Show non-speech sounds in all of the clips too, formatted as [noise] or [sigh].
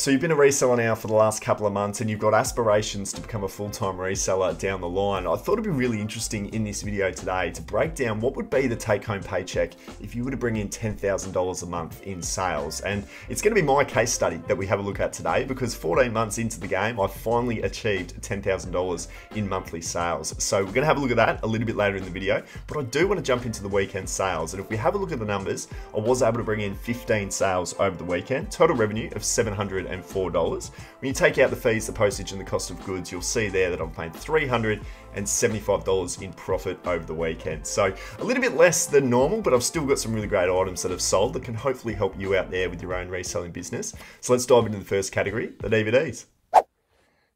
So you've been a reseller now for the last couple of months and you've got aspirations to become a full-time reseller down the line. I thought it'd be really interesting in this video today to break down what would be the take-home paycheck if you were to bring in $10,000 a month in sales. And it's gonna be my case study that we have a look at today because 14 months into the game, I've finally achieved $10,000 in monthly sales. So we're gonna have a look at that a little bit later in the video, but I do wanna jump into the weekend sales. And if we have a look at the numbers, I was able to bring in 15 sales over the weekend, total revenue of 700 $304. When you take out the fees, the postage, and the cost of goods, you'll see there that I'm paying $375 in profit over the weekend. So a little bit less than normal, but I've still got some really great items that have sold that can hopefully help you out there with your own reselling business. So let's dive into the first category, the DVDs.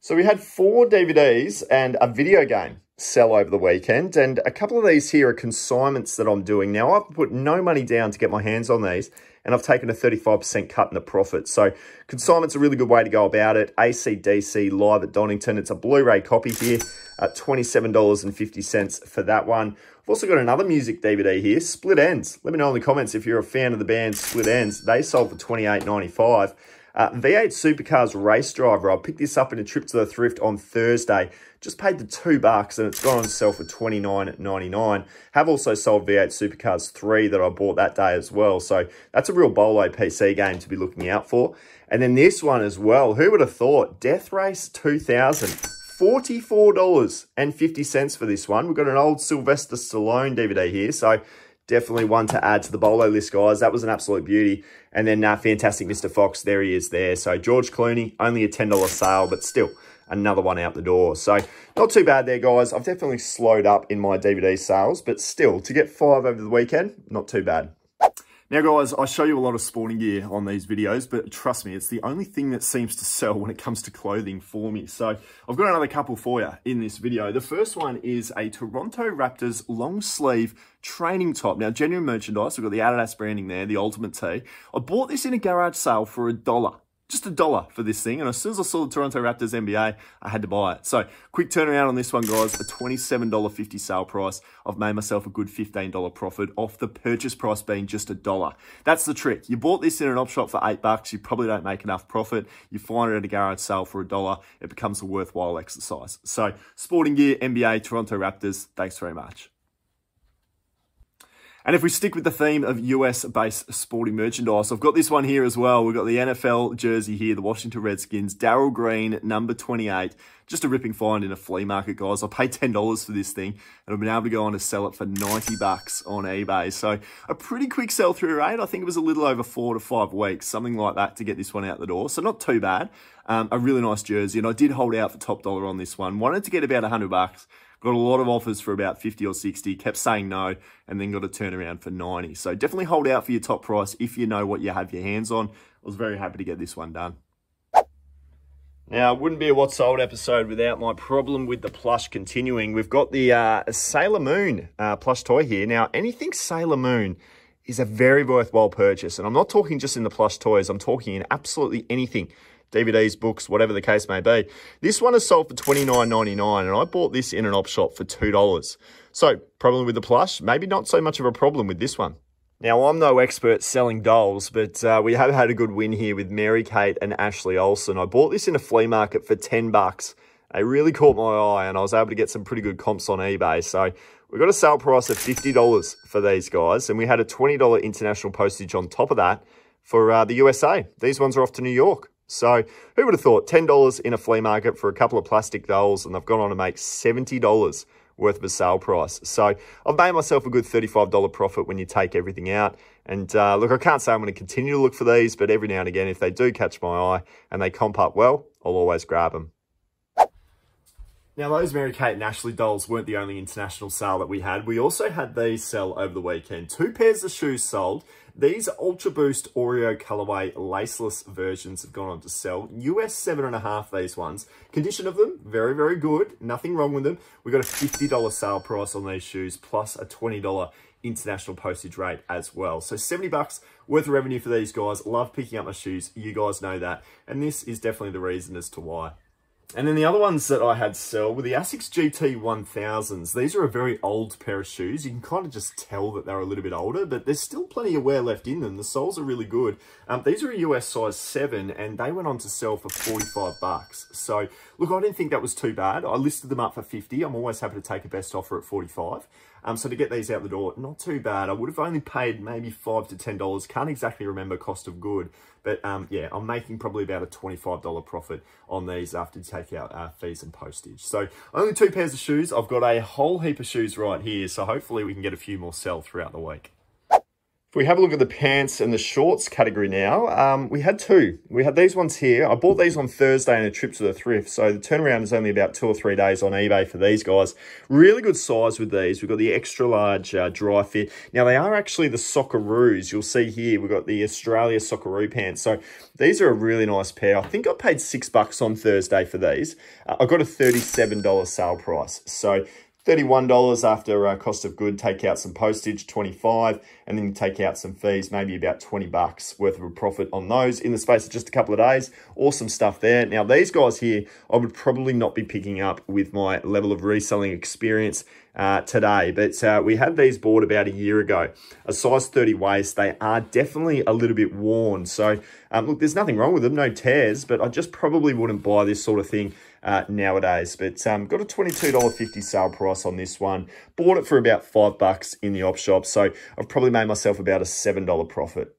So we had four DVDs and a video game sell over the weekend. And a couple of these here are consignments that I'm doing. Now, I've put no money down to get my hands on these, and I've taken a 35% cut in the profit. So consignment's a really good way to go about it. ACDC live at Donington. It's a Blu-ray copy here at $27.50 for that one. I've also got another music DVD here, Split Enz. Let me know in the comments if you're a fan of the band Split Enz. They sold for $28.95. Uh, V8 Supercars Race Driver. I picked this up in a trip to the thrift on Thursday. Just paid the two bucks and it's gone on sale for twenty nine ninety nine. Have also sold V8 Supercars 3 that I bought that day as well. So that's a real bolo PC game to be looking out for. And then this one as well. Who would have thought? Death Race 2000. $44.50 for this one. We've got an old Sylvester Stallone DVD here. So definitely one to add to the bolo list, guys. That was an absolute beauty. And then uh, fantastic Mr. Fox, there he is there. So George Clooney, only a $10 sale, but still another one out the door. So not too bad there, guys. I've definitely slowed up in my DVD sales, but still, to get five over the weekend, not too bad. Now guys, I show you a lot of sporting gear on these videos, but trust me, it's the only thing that seems to sell when it comes to clothing for me. So I've got another couple for you in this video. The first one is a Toronto Raptors long sleeve training top. Now, genuine merchandise, we've got the Adidas branding there, the Ultimate Tee. I bought this in a garage sale for a dollar just a dollar for this thing. And as soon as I saw the Toronto Raptors NBA, I had to buy it. So quick turnaround on this one, guys. A $27.50 sale price. I've made myself a good $15 profit off the purchase price being just a dollar. That's the trick. You bought this in an op shop for eight bucks. You probably don't make enough profit. You find it at a garage sale for a dollar. It becomes a worthwhile exercise. So sporting gear, NBA, Toronto Raptors. Thanks very much. And if we stick with the theme of US-based sporting merchandise, I've got this one here as well. We've got the NFL jersey here, the Washington Redskins, Darrell Green, number 28. Just a ripping find in a flea market, guys. I paid $10 for this thing, and I've been able to go on to sell it for 90 bucks on eBay. So a pretty quick sell-through rate. I think it was a little over four to five weeks, something like that to get this one out the door. So not too bad. Um, a really nice jersey, and I did hold out for top dollar on this one. Wanted to get about 100 bucks. Got a lot of offers for about 50 or 60, kept saying no, and then got a turnaround for 90. So definitely hold out for your top price if you know what you have your hands on. I was very happy to get this one done. Now, it wouldn't be a What's Sold episode without my problem with the plush continuing. We've got the uh, Sailor Moon uh, plush toy here. Now, anything Sailor Moon is a very worthwhile purchase. And I'm not talking just in the plush toys. I'm talking in absolutely anything DVDs, books, whatever the case may be. This one is sold for $29.99 and I bought this in an op shop for $2. So, problem with the plush? Maybe not so much of a problem with this one. Now, I'm no expert selling dolls, but uh, we have had a good win here with Mary Kate and Ashley Olsen. I bought this in a flea market for 10 bucks. It really caught my eye and I was able to get some pretty good comps on eBay. So we got a sale price of $50 for these guys and we had a $20 international postage on top of that for uh, the USA. These ones are off to New York. So who would have thought $10 in a flea market for a couple of plastic dolls and they've gone on to make $70 worth of a sale price. So I've made myself a good $35 profit when you take everything out. And uh, look, I can't say I'm going to continue to look for these, but every now and again, if they do catch my eye and they comp up well, I'll always grab them. Now, those Mary Kate and Ashley dolls weren't the only international sale that we had. We also had these sell over the weekend. Two pairs of shoes sold. These Ultra Boost Oreo colorway laceless versions have gone on to sell. US seven and a half, these ones. Condition of them, very, very good. Nothing wrong with them. We got a $50 sale price on these shoes, plus a $20 international postage rate as well. So 70 bucks worth of revenue for these guys. Love picking up my shoes. You guys know that. And this is definitely the reason as to why. And then the other ones that I had sell were the Asics GT 1000s. These are a very old pair of shoes. You can kind of just tell that they're a little bit older, but there's still plenty of wear left in them. The soles are really good. Um, these are a US size 7, and they went on to sell for 45 bucks. So, look, I didn't think that was too bad. I listed them up for 50. I'm always happy to take a best offer at 45. Um, so to get these out the door, not too bad. I would have only paid maybe 5 to $10. Can't exactly remember cost of good. But um, yeah, I'm making probably about a $25 profit on these after you take out uh, fees and postage. So only two pairs of shoes. I've got a whole heap of shoes right here. So hopefully we can get a few more sell throughout the week. If we have a look at the pants and the shorts category now, um, we had two. We had these ones here. I bought these on Thursday in a trip to the thrift. So the turnaround is only about two or three days on eBay for these guys. Really good size with these. We've got the extra large uh, dry fit. Now they are actually the Socceroos. You'll see here, we've got the Australia Socceroo pants. So these are a really nice pair. I think I paid six bucks on Thursday for these. Uh, I got a $37 sale price. So $31 after uh, cost of good, take out some postage, 25 and then you take out some fees, maybe about 20 bucks worth of a profit on those in the space of just a couple of days. Awesome stuff there. Now, these guys here, I would probably not be picking up with my level of reselling experience uh, today, but uh, we had these bought about a year ago. A size 30 waist, they are definitely a little bit worn. So, um, look, there's nothing wrong with them, no tears, but I just probably wouldn't buy this sort of thing uh, nowadays. But um, got a $22.50 sale price on this one. Bought it for about five bucks in the op shop. So I've probably made myself about a $7 profit.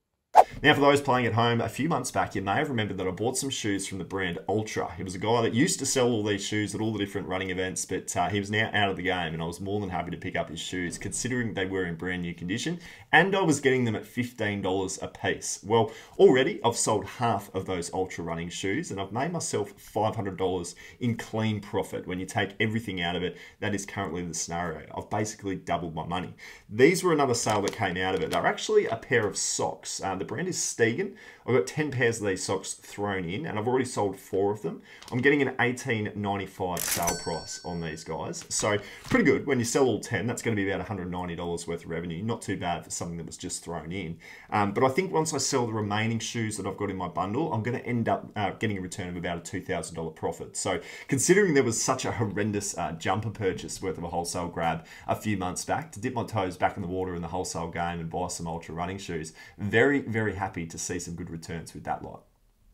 Now, for those playing at home, a few months back, you may have remembered that I bought some shoes from the brand Ultra. He was a guy that used to sell all these shoes at all the different running events, but uh, he was now out of the game, and I was more than happy to pick up his shoes, considering they were in brand new condition, and I was getting them at $15 a piece. Well, already I've sold half of those Ultra running shoes, and I've made myself $500 in clean profit. When you take everything out of it, that is currently the scenario. I've basically doubled my money. These were another sale that came out of it. They're actually a pair of socks. Uh, the brand is Steigen. I've got 10 pairs of these socks thrown in and I've already sold four of them. I'm getting an $18.95 sale price on these guys. So pretty good. When you sell all 10, that's going to be about $190 worth of revenue. Not too bad for something that was just thrown in. Um, but I think once I sell the remaining shoes that I've got in my bundle, I'm going to end up uh, getting a return of about a $2,000 profit. So considering there was such a horrendous uh, jumper purchase worth of a wholesale grab a few months back, to dip my toes back in the water in the wholesale game and buy some ultra running shoes, very, very, very happy to see some good returns with that lot.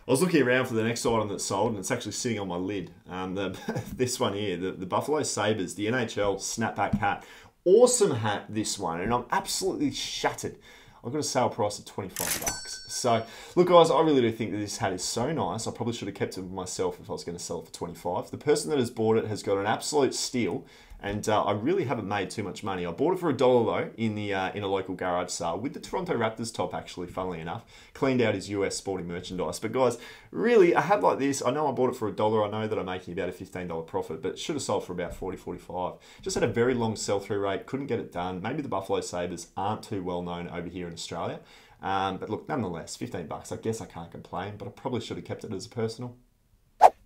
I was looking around for the next item that sold, and it's actually sitting on my lid. Um, the, [laughs] this one here, the, the Buffalo Sabres, the NHL snapback hat. Awesome hat, this one, and I'm absolutely shattered. I've got a sale price of 25 bucks. So, look guys, I really do think that this hat is so nice. I probably should have kept it myself if I was going to sell it for 25. The person that has bought it has got an absolute steal and uh, I really haven't made too much money. I bought it for a dollar though in the uh, in a local garage sale with the Toronto Raptors top. Actually, funnily enough, cleaned out his US sporting merchandise. But guys, really, a hat like this, I know I bought it for a dollar. I know that I'm making about a fifteen dollar profit, but should have sold for about 40, 45. Just had a very long sell through rate. Couldn't get it done. Maybe the Buffalo Sabres aren't too well known over here in Australia. Um, but look, nonetheless, 15 bucks. I guess I can't complain, but I probably should have kept it as a personal.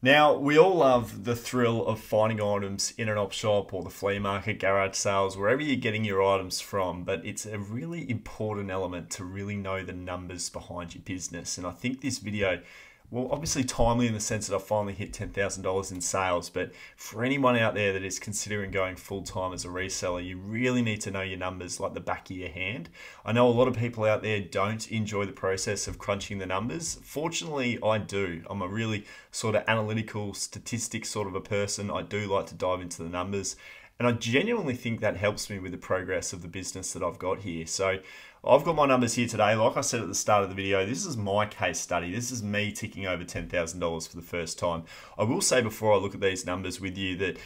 Now, we all love the thrill of finding items in an op shop or the flea market, garage sales, wherever you're getting your items from, but it's a really important element to really know the numbers behind your business. And I think this video well, obviously timely in the sense that I finally hit $10,000 in sales, but for anyone out there that is considering going full time as a reseller, you really need to know your numbers like the back of your hand. I know a lot of people out there don't enjoy the process of crunching the numbers. Fortunately, I do. I'm a really sort of analytical, statistic sort of a person. I do like to dive into the numbers. And I genuinely think that helps me with the progress of the business that I've got here. So I've got my numbers here today. Like I said at the start of the video, this is my case study. This is me ticking over $10,000 for the first time. I will say before I look at these numbers with you that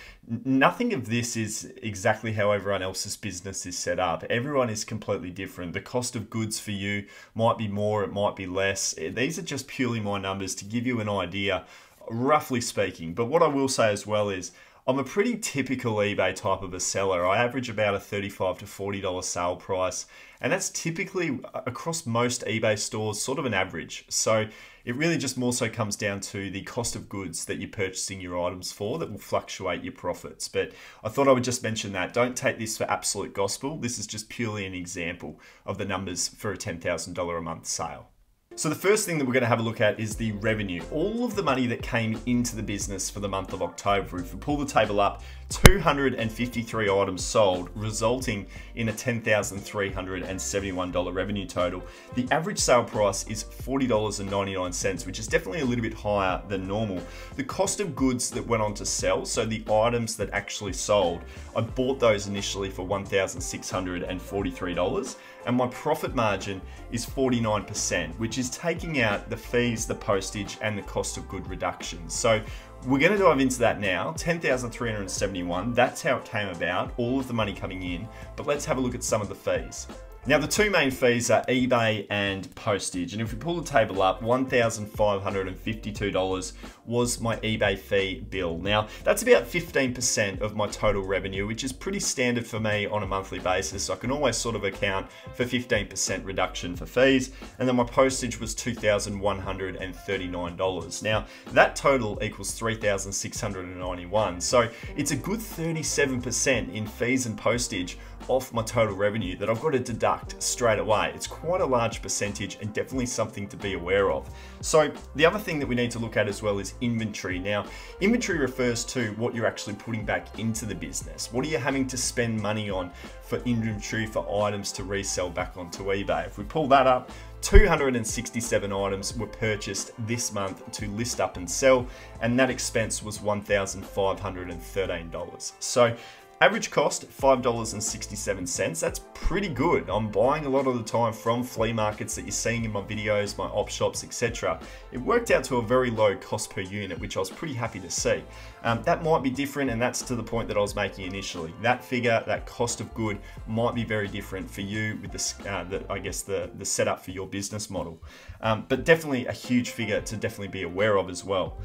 nothing of this is exactly how everyone else's business is set up. Everyone is completely different. The cost of goods for you might be more, it might be less. Eh, these are just purely my numbers to give you an idea, roughly speaking. But what I will say as well is, I'm a pretty typical eBay type of a seller. I average about a 35 to $40 sale price, and that's typically across most eBay stores, sort of an average. So it really just more so comes down to the cost of goods that you're purchasing your items for that will fluctuate your profits. But I thought I would just mention that. Don't take this for absolute gospel. This is just purely an example of the numbers for a $10,000 a month sale. So the first thing that we're going to have a look at is the revenue. All of the money that came into the business for the month of October. If we pull the table up, 253 items sold, resulting in a $10,371 revenue total. The average sale price is $40.99, which is definitely a little bit higher than normal. The cost of goods that went on to sell, so the items that actually sold, I bought those initially for $1,643 and my profit margin is 49%, which is taking out the fees, the postage, and the cost of good reductions. So we're going to dive into that now. 10,371, that's how it came about, all of the money coming in, but let's have a look at some of the fees. Now the two main fees are eBay and postage. And if we pull the table up, $1,552 was my eBay fee bill. Now that's about 15% of my total revenue, which is pretty standard for me on a monthly basis. So I can always sort of account for 15% reduction for fees. And then my postage was $2,139. Now that total equals 3,691, So it's a good 37% in fees and postage off my total revenue that I've got to deduct straight away. It's quite a large percentage and definitely something to be aware of. So the other thing that we need to look at as well is inventory. Now, inventory refers to what you're actually putting back into the business. What are you having to spend money on for inventory for items to resell back onto eBay? If we pull that up, 267 items were purchased this month to list up and sell, and that expense was $1,513. So Average cost, $5.67. That's pretty good. I'm buying a lot of the time from flea markets that you're seeing in my videos, my op shops, etc. It worked out to a very low cost per unit, which I was pretty happy to see. Um, that might be different, and that's to the point that I was making initially. That figure, that cost of good, might be very different for you with the, uh, the I guess, the, the setup for your business model. Um, but definitely a huge figure to definitely be aware of as well.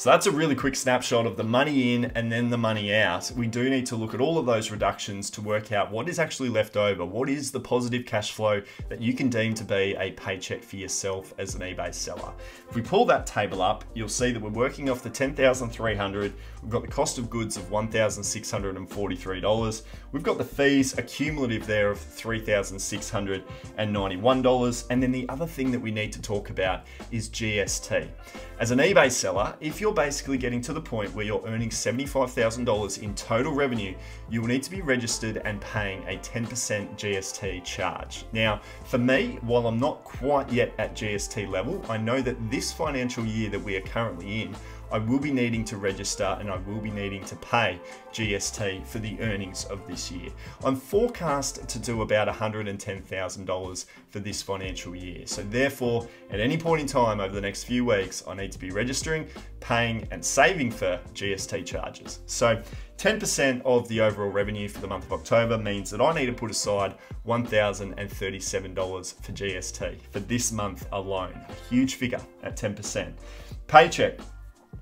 So that's a really quick snapshot of the money in and then the money out. We do need to look at all of those reductions to work out what is actually left over. What is the positive cash flow that you can deem to be a paycheck for yourself as an eBay seller? If we pull that table up, you'll see that we're working off the 10,300. We've got the cost of goods of $1,643. We've got the fees, accumulative there of $3,691. And then the other thing that we need to talk about is GST. As an eBay seller, if you're basically getting to the point where you're earning $75,000 in total revenue, you will need to be registered and paying a 10% GST charge. Now, for me, while I'm not quite yet at GST level, I know that this financial year that we are currently in, I will be needing to register and I will be needing to pay GST for the earnings of this year. I'm forecast to do about $110,000 for this financial year. So therefore, at any point in time over the next few weeks, I need to be registering, paying and saving for GST charges. So 10% of the overall revenue for the month of October means that I need to put aside $1,037 for GST for this month alone. A huge figure at 10%. Paycheck,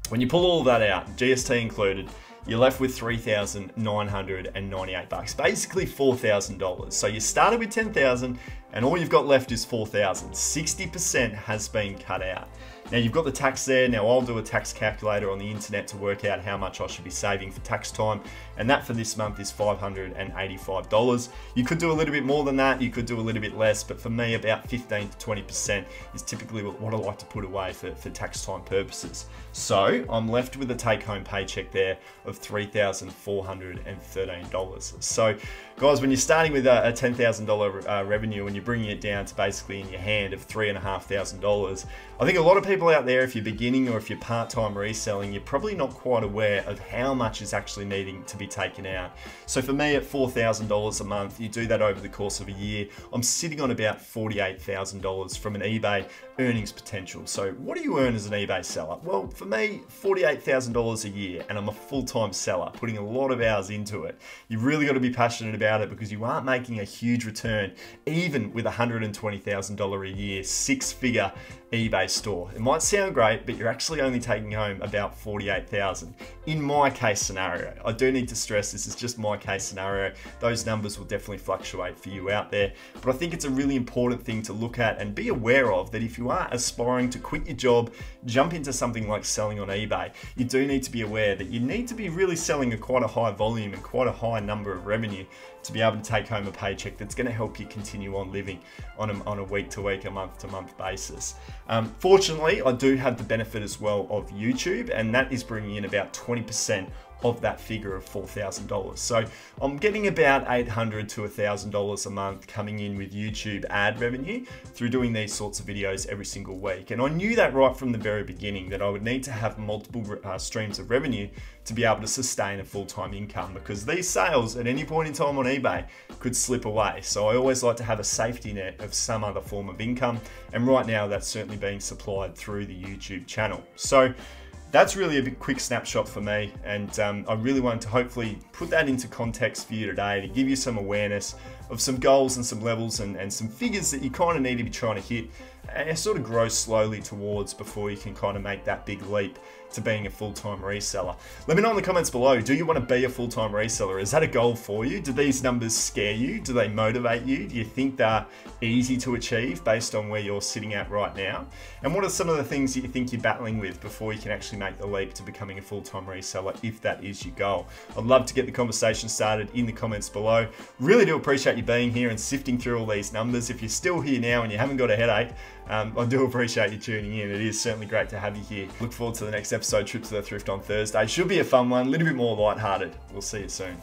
when you pull all that out, GST included, you're left with 3,998 bucks, basically $4,000. So you started with 10,000 and all you've got left is 4,000. 60% has been cut out. Now you've got the tax there. Now I'll do a tax calculator on the internet to work out how much I should be saving for tax time. And that for this month is $585. You could do a little bit more than that. You could do a little bit less, but for me about 15 to 20% is typically what I like to put away for, for tax time purposes. So I'm left with a take home paycheck there of $3,413. So guys, when you're starting with a, $10,000 uh, revenue and you're bringing it down to basically in your hand of $3,500, I think a lot of people out there, if you're beginning or if you're part-time reselling, you're probably not quite aware of how much is actually needing to be taken out. So for me at $4,000 a month, you do that over the course of a year, I'm sitting on about $48,000 from an eBay earnings potential. So what do you earn as an eBay seller? Well, for me, $48,000 a year and I'm a full-time seller, putting a lot of hours into it. You've really got to be passionate about it because you aren't making a huge return, even with $120,000 a year, six-figure eBay store. It might sound great, but you're actually only taking home about 48,000 in my case scenario. I do need to stress this is just my case scenario. Those numbers will definitely fluctuate for you out there, but I think it's a really important thing to look at and be aware of that if you are aspiring to quit your job, jump into something like selling on eBay, you do need to be aware that you need to be really selling a quite a high volume and quite a high number of revenue to be able to take home a paycheck that's going to help you continue on living on a, on a week to week, a month to month basis. Um, fortunately, I do have the benefit as well of YouTube, and that is bringing in about 20% of that figure of $4,000. So I'm getting about $800 to $1,000 a month coming in with YouTube ad revenue through doing these sorts of videos every single week. And I knew that right from the very beginning that I would need to have multiple uh, streams of revenue to be able to sustain a full-time income because these sales at any point in time on eBay could slip away. So I always like to have a safety net of some other form of income. And right now that's certainly being supplied through the YouTube channel. So that's really a quick snapshot for me. And um, I really wanted to hopefully put that into context for you today to give you some awareness of some goals and some levels and, and some figures that you kind of need to be trying to hit and sort of grow slowly towards before you can kind of make that big leap to being a full-time reseller. Let me know in the comments below, do you want to be a full-time reseller? Is that a goal for you? Do these numbers scare you? Do they motivate you? Do you think they're easy to achieve based on where you're sitting at right now? And what are some of the things that you think you're battling with before you can actually make the leap to becoming a full-time reseller if that is your goal? I'd love to get the conversation started in the comments below. Really do appreciate you being here and sifting through all these numbers. If you're still here now and you haven't got a headache, um, I do appreciate you tuning in. It is certainly great to have you here. Look forward to the next episode, Trip to the Thrift on Thursday. Should be a fun one, a little bit more lighthearted. We'll see you soon.